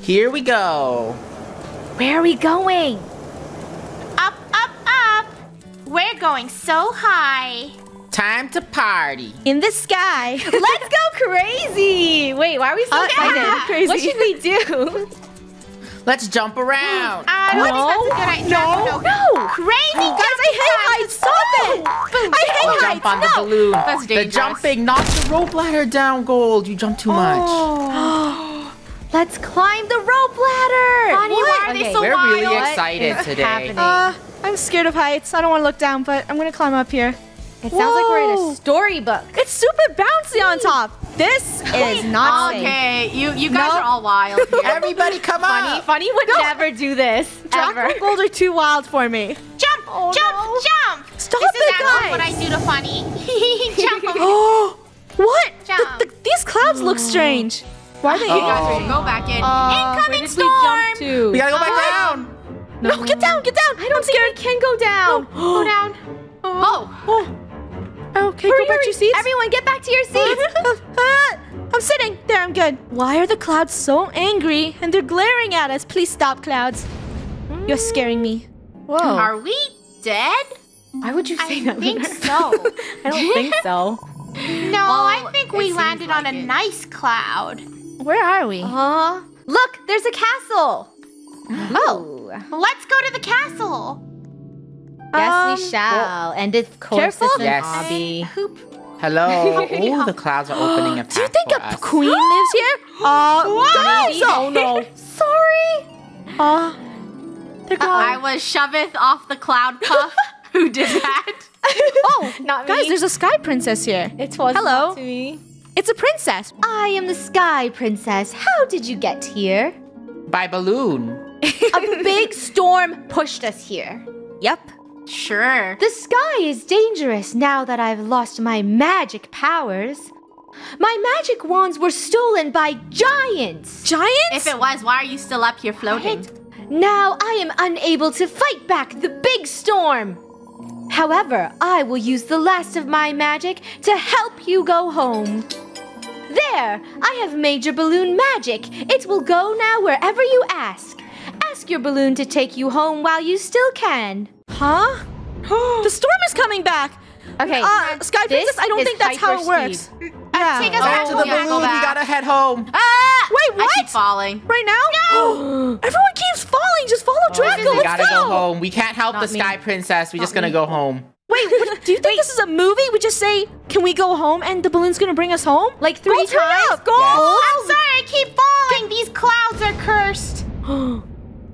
Here we go. Where are we going? Up, up, up. We're going so high. Time to party. In the sky. Let's go crazy! Wait, why are we so Uh, excited? yeah. Crazy. What should we do? Let's jump around. I don't think that's a good idea. No. no. Crazy. Guys, I hate heights. Stop it. I hate heights. jump on the no. balloon. That's the jumping knocks the rope ladder down, Gold. You jump too much. Let's climb the rope ladder! Honey, why are Okay, they so We're wild? really excited is today. Uh, I'm scared of heights. I don't want to look down, but I'm gonna climb up here. It sounds like we're in a storybook. It's super bouncy on top. This is not safe. Okay, you you guys No. are all wild here. Everybody come on. Funneh. Funneh would never do this. Draco ever. and Gold are too wild for me. Jump, Oh, jump, no. jump. Stop this it, is actually guys. what I do to Funneh. jump. Oh, what? The- Jump. the- these clouds look strange. Why are they? You guys ready to go back in? Incoming storm. We gotta go back down. No, get down, get down. I don't think we can go down. Go down. Oh, Oh. Okay, Hurry, go back to your seats. Everyone, get back to your seats. Uh, I'm sitting. There, I'm good. Why are the clouds so angry and they're glaring at us? Please stop, clouds. You're scaring me. Whoa. are we dead? Why would you say that? I think Lunar? so. I don't think so. No, I think we seems landed on a it. nice cloud. Where are we? Uh, look, there's a castle. Oh. Let's go to the castle. Yes, Um, we shall. and of course, careful. it's an Yes. obby. Hoop. Hello. Ooh, the clouds are opening a path Do you think a us. queen lives here? Uh, guys! Oh no. Sorry. Uh, they're I was shoveth off the cloud puff. Who did that? oh, Not me. guys, there's a sky princess here. It was Hello. not to me. It's a princess. I am the Sky Princess. How did you get here? By balloon. A big storm pushed us here. Yep. Sure. The sky is dangerous now that I've lost my magic powers. My magic wands were stolen by giants. Giants? If it was, why are you still up here floating? Now I am unable to fight back the big storm. However, I will use the last of my magic to help you go home. There, I have made your balloon magic. It will go now wherever you ask. Ask your balloon to take you home while you still can. Huh? the storm is coming back. Okay. Uh, Sky this Princess, I don't think that's how it hyperspeed. works. Yeah. Take us Back back to to the balloon. We gotta head home. Ah! Wait, I keep what? falling. Right now? No! Everyone keeps falling. Just follow oh, Draco. We Let's gotta go. go home. We can't help Not the me. Sky Princess. We're just gonna go home. Wait, what, do you think this is a movie? We just say, "Can we go home?" and the balloon's gonna bring us home? Like three Gold, hurry times? up, Gold. I'm sorry, I keep falling. These clouds are cursed.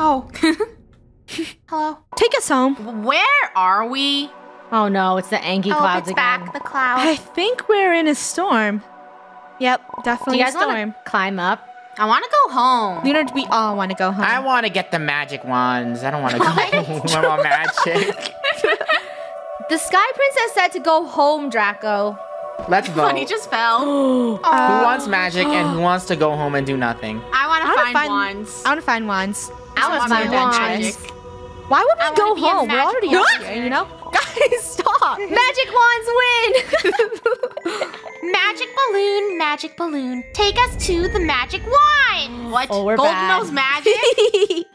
Oh. Hello. Take us home. Where are we? Oh no, it's the angry Oh, clouds it's again. back. The clouds. I think we're in a storm. Yep, Do definitely you a guys want storm. to climb up? I want to go home. Lunar, we all want to go home. I want to get the magic wands. I don't want to go home. I want magic. The Sky Princess said to go home, Draco. Let's vote. Funneh just fell. Um, who wants magic and who wants to go home and do nothing? I want to wanna find, wands. I want to find wands. I wanna want to find wands. magic. Why would we I go home? We're already here, you know? Guys, stop. Magic wands win! Magic balloon, magic balloon. Take us to the magic wine. What? Oh, we're Gold bad. knows magic?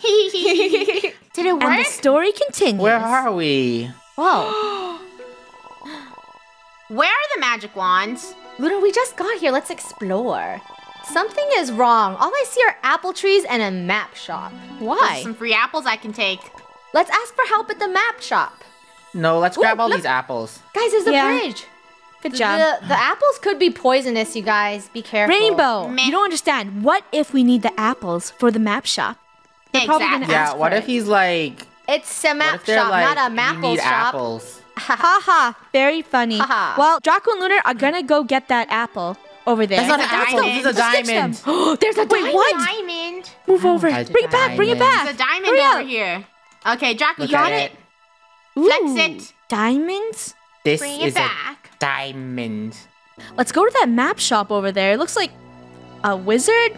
Did it work? and the story continues. Where are we? Whoa. Where are the magic wands? Lunar, we just got here. Let's explore. Something is wrong. All I see are apple trees and a map shop. Why? Some free apples I can take. Let's ask for help at the map shop. No, let's grab all look. these apples. Guys, there's a Yeah. bridge. Good job. The, the apples could be poisonous, you guys. Be careful. Rainbow, Meh. you don't understand. What if we need the apples for the map shop? They're probably gonna Exactly. ask Yeah, what for if it. he's like, It's a map shop, like, not a you mapple shop. apples? Ha ha, very funny. Ha ha. Well, Draco and Lunar are gonna go get that apple over there. That's not an a apple. This is a diamond. diamond. There's a Wait, diamond. what? Diamond. Move over. a Bring it back. Bring it back. There's a diamond Hurry over up. here. Okay, Draco, you got at it? Flex it. Diamonds. This Bring is it back. A diamond. Let's go to that map shop over there. It looks like a wizard.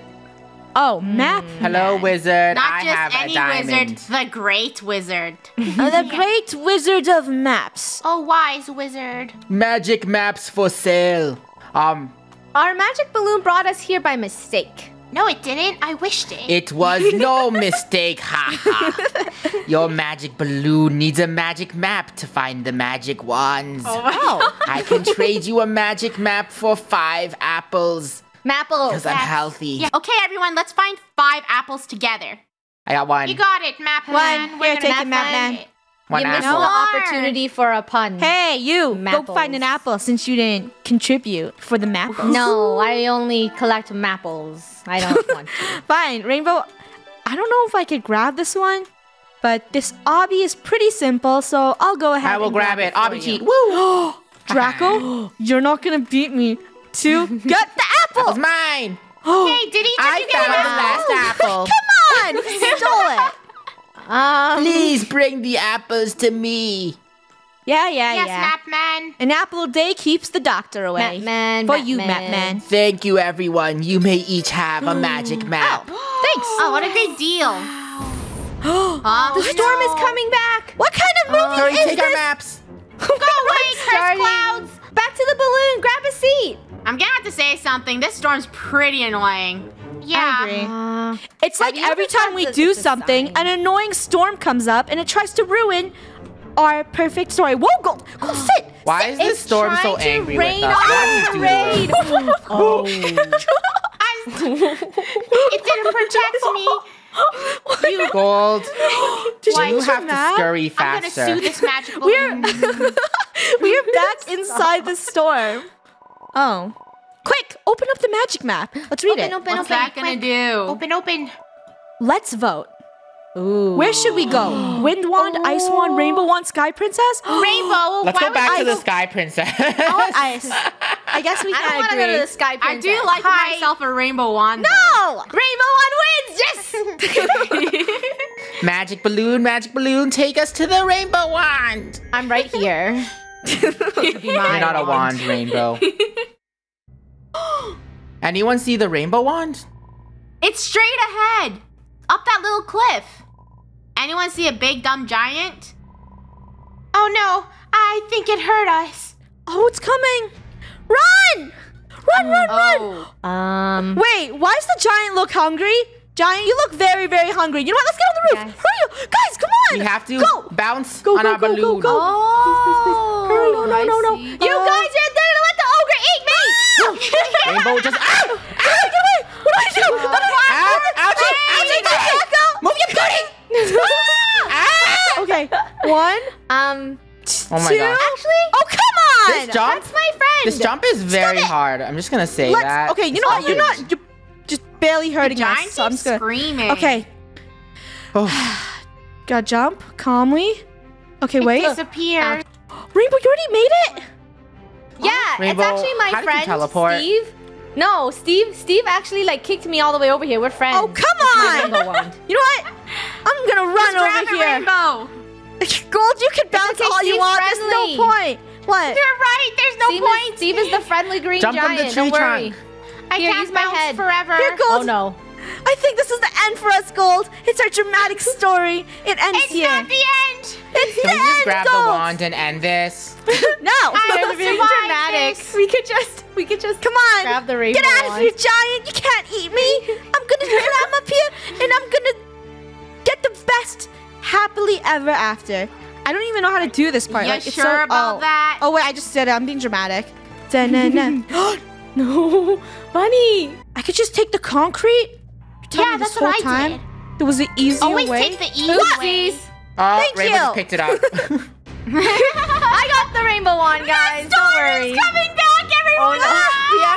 Oh, map. Hello, wizard. Not I just have any a diamond. wizard, the great wizard. Uh, the great wizard of maps. oh, wise wizard. Magic maps for sale. Um, Our magic balloon brought us here by mistake. No, it didn't. I wished it. It was no mistake, ha ha. Your magic balloon needs a magic map to find the magic wands. Oh. oh. I can trade you a magic map for five apples. Maple. Because I'm healthy. Yeah. Okay, everyone, let's find five apples together. I got one. You got it, Map One. Man. We're Here, gonna take have it, Map fun. Man. One you missed apple. the opportunity for a pun. Hey, you! Go find an apple since you didn't contribute for the map. No, I only collect mapples. I don't want to. Fine, Rainbow. I don't know if I could grab this one, but this obby is pretty simple, so I'll go ahead. I will and grab it. for Obby you. cheat. Woo! Draco, you're not gonna beat me to get the apple. It's mine. Hey, did he? Did I you get found an the apple? last apple. Come on, you stole it. Um, Please bring the apples to me. Yeah, yeah, Yes, yeah. Map Man. An apple a day keeps the doctor away. Mapman, For you, Mapman. Mapman. Thank you, everyone. You may each have a magic map. Thanks. Oh, what a good deal. Oh, the storm is coming back. What kind of movie Hurry, is take our this? maps. Go away, Curse Starting. Clouds. Back to the balloon. Grab a seat. I'm gonna have to say something. This storm's pretty annoying. Yeah. I agree. Uh, It's like every time we do something, sign? an annoying storm comes up and it tries to ruin our perfect story. Whoa, go, go sit. Why sit. is this storm so trying to angry rain with us? on Why our do you? Oh. I, it didn't protect me. You gold. Did You you have to mad? scurry I'm gonna faster. sue this magical. We're we're back inside the storm. Oh, quick! Open up the magic map. Let's read Open, it. open, What's open. that gonna do? Open, open. Let's vote. Ooh. Where should we go? Wind wand, ice wand, rainbow wand, sky princess. Rainbow. Let's why go back would to I the Sky Princess. I want ice. I guess we can I don't can want to go to the sky princess. I do like Hi. myself a rainbow wand. no. Rainbow one wins. Yes. magic balloon, magic balloon, take us to the rainbow wand. I'm right here. You're not a wand, rainbow. Anyone see the rainbow wand? It's straight ahead, up that little cliff. Anyone see a big dumb giant? Oh no! I think it hurt us. Oh, it's coming! Run! Run, run, run! Oh. Um. Wait, why does the giant look hungry? Giant, you look very, very hungry. You know what? Let's get on the roof. Yes. Hurry, guys! Come on! We have to go. bounce Go, on go, our go, go, balloon. go. Oh. Hurry, no, no, no, no. You guys are there to let the ogre eat me. Rainbow just ah! Get away! What do I do? Do I Ow, ouchie, ouchie. Move your booty! ah! Okay, one, Um. Oh my two. god. Actually, Oh, come on! This jump, that's my friend. this jump is very hard. I'm just gonna say Let's, that. okay, you know what? You're not. You're just barely hurting us. Giant So I'm just gonna. screaming. Okay, Oh, gotta jump calmly. Okay, wait. Disappear. Rainbow, you already made it. Yeah, Rainbow, it's actually my how did you friend teleport? Steve. No, Steve. Steve actually like kicked me all the way over here. We're friends. Oh, come on! rainbow wand. You know what? I'm gonna run Just grab over the here. rainbow. Gold, you can bounce okay, all you Steve's want. There's no point. What? You're right. There's no Steve, point. is, Steve is the friendly green Jump from giant. the tree Don't worry. trunk. I Here, can't use my bounce head. forever. Here, Gold. Oh no. I think this is the end for us, Gold. It's our dramatic story. It ends It's here. not the end. It's Can the we just end, grab the wand and end this? No. I They're being dramatic. this. We could just. We could just. Come on. Grab the rainbow Get out of here, giant. You can't eat me. I'm gonna climb up here and I'm gonna get the best happily ever after. I don't even know how to do this part. You like, it's sure so, about oh. that? Oh wait, I just did it. I'm being dramatic. Da-na-na. No, bunny. I could just take the concrete. You Yeah, me this that's what whole I time did. There was an easier Always oh, way. take the easy way. Oopsies. Oh, Thank Rainbow you. just picked it up. I got the rainbow wand, guys. Don't worry. coming back, everyone. Oh,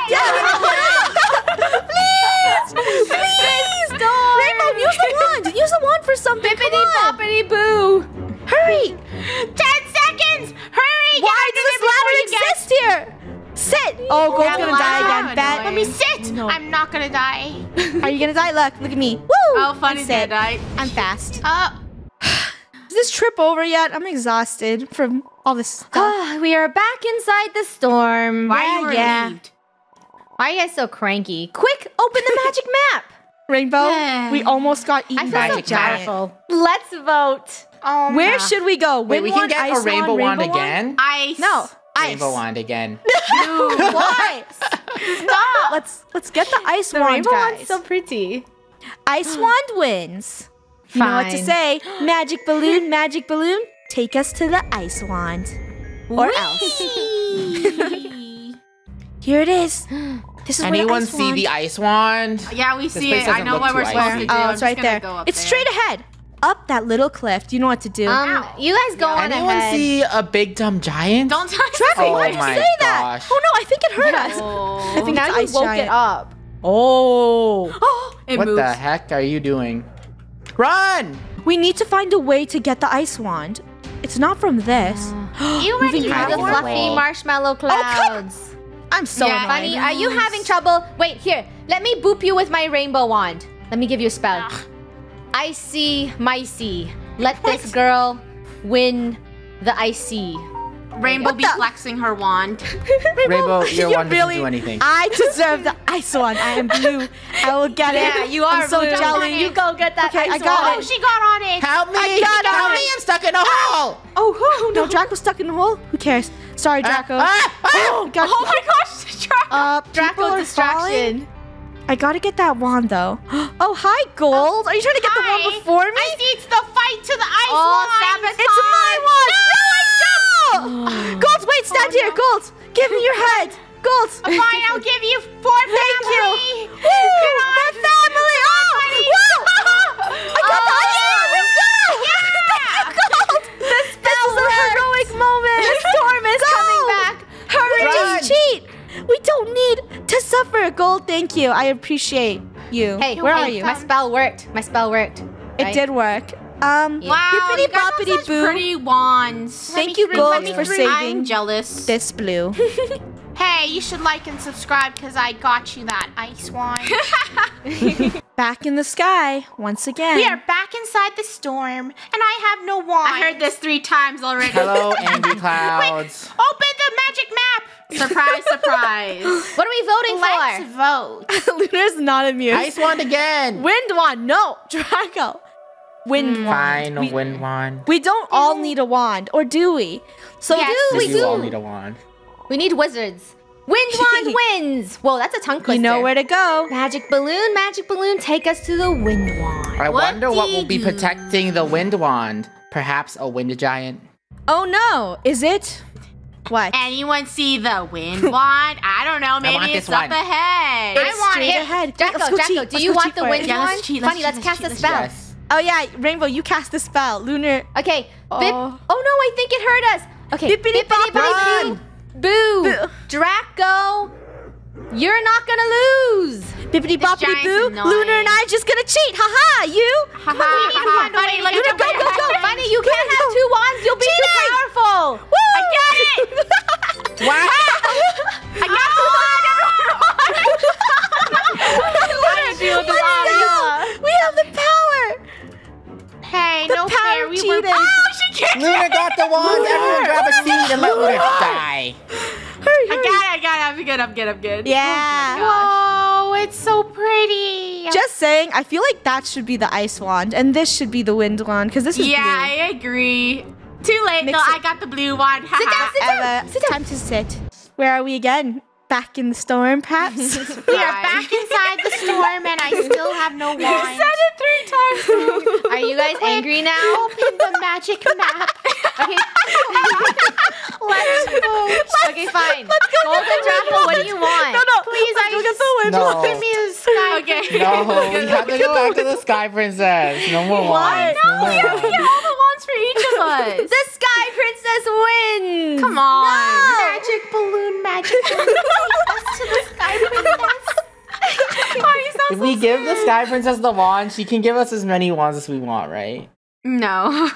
please, please, Rainbow, use the wand. Use the wand for something. Bippity boppity boo. Hurry. Ten seconds. Hurry. get Why Sit. Oh, Gold's Yeah, gonna die again. Bet. Let me sit. No. I'm not gonna die. Are you gonna die? Look, look at me. Woo. Oh, funny I'm that sit. I. I'm fast. Uh, Is this trip over yet? I'm exhausted from all this stuff. Ah, we are back inside the storm. why Yeah, are you yeah. relieved? Why are you guys so cranky? Quick, open the magic map. Rainbow, we almost got eaten I by feel a so giant. powerful. Let's vote. Oh, Where my- should we go? Wait, Wind we can get a rainbow wand rainbow again? Ice. No, Ice. Rainbow wand again. No, Why? Stop. Let's let's get the ice The wand, rainbow guys. one's so pretty. ice wand wins. You know what to say? Magic balloon, magic balloon, take us to the ice wand, or else. Here it is. This is where the Anyone see wand. the ice wand? Yeah, we see it. I know look what we're too supposed to do. Oh, I'm it's right there. Go up It's there. straight ahead. Up that little cliff. Do you know what to do? Um, you guys go on Anyone ahead. see a big dumb giant? Don't touch Draco, Oh why'd you my say that? gosh. Oh no, I think it hurt us. Oh. I think now it's you ice woke giant. it up. Oh. Oh, it what moves. the heck are you doing? Run! We need to find a way to get the ice wand. It's not from this. You Moving ready for the forward. fluffy marshmallow clouds? I'm so Yeah, annoyed. Funneh, are you having trouble? Wait, here. Let me boop you with my rainbow wand. Let me give you a spell. Icy micey. Let this girl win the icy. Rainbow What be the- flexing her wand. Rainbow, your You wand really- doesn't do anything. I deserve the ice wand. I am blue. I will get it. Yeah, you are I'm so blue. jelly. You go get that Okay, ice I got wand. Oh, she got on it. Help me! I got Help it. me! I'm stuck in a hole! Oh, who? No, Draco's stuck in a hole. Who cares? Sorry, Draco. Ah, ah, ah! Oh, God. Oh my gosh, Draco. Uh, people Draco are distraction. falling. I gotta get that wand though. Oh, hi, Gold. Are you trying to get the wand before me? I see it's the fight to the ice Oh, wand. sabotage. It's my wand. No, I jumped. Gold, wait, stand oh, here. Gold, give me your head. Gold. Fine, I'll give you four Thank you. family. Woo, need to. Gold, thank you. I appreciate you. Hey, where hey, are you? My spell worked. My spell worked. It did work. Um, Yeah. Wow, bippity you guys have boppity such boo. pretty wands. Thank you, Gold, for I'm saving jealous. this blue. Hey, you should like and subscribe because I got you that ice wand. Back in the sky once again. we are back inside the storm, and I have no wand. I heard this three times already. Hello, angry clouds. Open the magic map. Surprise, surprise. What are we voting Let's for? vote. Luna's not amused. Ice wand again. Wind wand, no, Draco. Wind hmm. wand. Fine, We, a wind wand. we don't all need a wand, or do we? So Yes, do We we? do all need a wand. We need wizards. Wind wand wins. Whoa, that's a tongue twister. We know where to go. Magic balloon, magic balloon, take us to the wind wand. I What wonder what will be protecting the wind wand. Perhaps a wind giant. Oh no, is it? What? Anyone see the wind wand? I don't know. Maybe it's this up ahead. It's I want straight it. ahead. Draco, Let's go Draco, cheat. do Let's you want the for it. wind Yeah, let's wand? cheat, let's Funneh, cheat, let's let's cast cheat, a spell. Yes. Oh yeah, Rainbow, you cast the spell. Lunar. Okay. Bip. Oh. Oh no, I think it hurt us. Okay. Bippity bippity boppity boo. Boo. Boo. Draco. You're not gonna lose. Bippity boppity boo. annoying. Lunar and I just gonna cheat. Haha, you. Ha ha, ha ha. Funneh, let's go, go, go. Funneh, it. I'm good. I'm good. I'm. Yeah. Oh, it's so pretty. Just saying, I feel like that should be the ice wand, and this should be the wind wand, because this is Yeah, blue. I agree. Too late. Mix no, it. I got the blue one. Sit down, sit down. Eva, Sit down. time to sit. Where are we again? Back in the storm, perhaps? We are back inside the storm, and I still have no wand. it three. Are you guys angry now? Open the magic map. Okay. Let's vote. Okay, fine. Golden Draco, what do you want? No, no, Please, let's I go get the wind No. Give me the sky. Okay. No, we have to go back to the Sky Princess. No more wands. No, more We have to get all the wands for each of us. The Sky Princess wins. Come on. No. Magic balloon, magic balloon. Take us to the sky princess. Why you so If we give the Sky Princess the wand, she can give us as many wands as we want, right? No.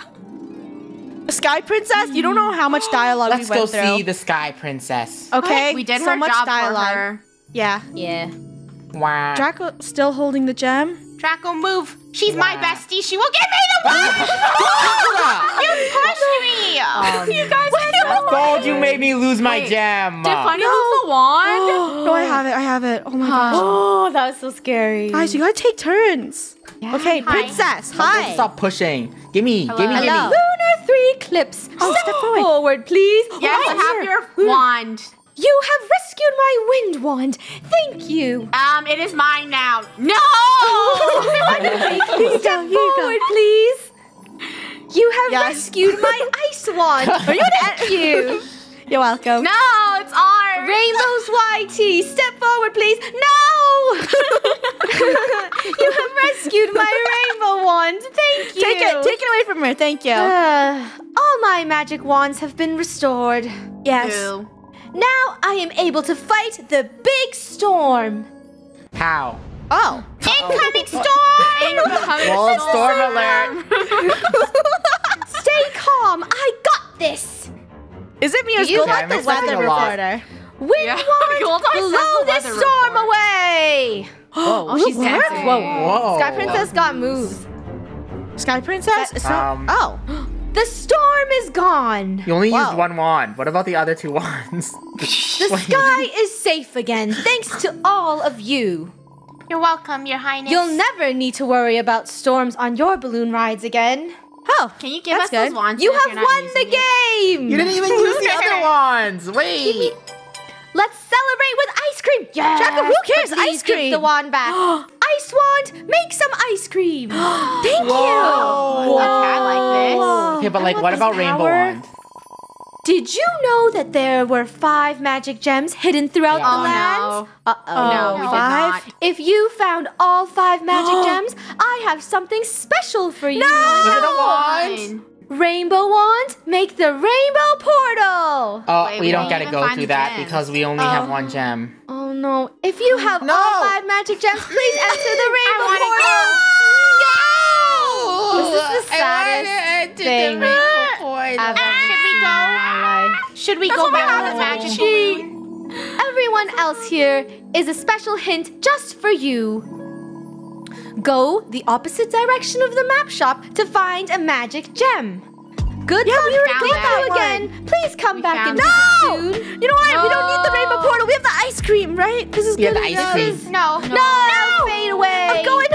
Sky Princess, you don't know how much dialogue Let's we go went through. see the Sky Princess. okay, We did so her much job dialogue. for her. Yeah. Yeah. Wow. Draco still holding the gem. Draco, move. She's my bestie. She will give me the wand. you pushed me. Um, you guys are Gold, you made me lose my Wait, gem. Did Funneh lose the wand? no, I have it. I have it. Oh my gosh. Oh, that was so scary. Guys, you gotta take turns. Okay, Hi. Princess. Gold, Hi. Stop pushing. Give me, give me, give me. Lunar three clips. Step, step forward. forward, please. Yes, Right I have here. your wand. You have rescued my wind wand. Thank you. Um, it is mine now. No! Step Here you go. forward, please. You have Yes. rescued my ice wand. Thank you. You're welcome. no, it's ours. Rainbow's YT, step forward, please. No! you have rescued my rainbow wand. Thank you. Take it. Take it away from her. Thank you. Uh, all my magic wands have been restored. yes. Boo. Now I am able to fight the big storm. How? Oh. Incoming storm! Incoming Well, storm alert. Stay calm. I got this. Is it me or You- Yeah, like the weather a lot. reporter? Wind Yeah. wand, Gold blow this storm report. away. Oh, she's dancing. Whoa. Whoa. Sky Princess got moves. Sky Princess? It's not- Um, oh. The storm is gone. You only Wow. used one wand. What about the other two wands? The sky is safe again thanks to all of you. You're welcome, Your Highness. You'll never need to worry about storms on your balloon rides again. Oh. Can you give That's us those wands? You have won using the it? game. You didn't even use the other wands. Wait. Let's celebrate with ice cream. Yeah. Jacob, who cares? But please Ice give cream. the wand back. ice wand, make some ice cream. Thank Whoa. Okay, I like this. Okay, but like, what this about Rainbow. Wand? Did you know that there were five magic gems hidden throughout Yeah. the Oh, land? no. Uh-oh. No, we did five? not. If you found all five magic gems, I have something special for you. Was it a wand? Rainbow wand, make the rainbow portal. Oh, Wait, we we don't didn't get to go through that gems. because we only have one oh. gem. Oh no. If you have No. all five magic gems, please enter the rainbow wanna portal. No! This is the saddest thing ever Should we go? in my life. Should we go back on the magic balloon? Everyone else here is a special hint just for you. Go the opposite direction of the map shop to find a magic gem. Good luck, we already thank did you that again. Please come We back it. soon. You know what? We don't need the rainbow portal. We have the ice cream, right? This is Yeah, good the ice cream. No. No, fade away. I'm going